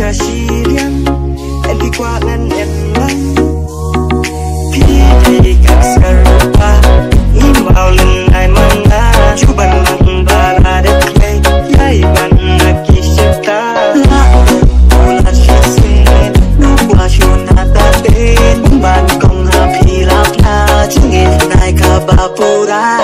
cha si riêng em đi qua ngăn em lắm khi thì các sẽ rupa nghĩ bao lần ai mang ta chú bàn mặt ba là đất cây dây bàn là kỳ sẽ ta lạ buồn là sẽ sẽ lúc qua chú na ta đến bàn công hợp thì lạp ta chứ nghe này cả ba bồ đá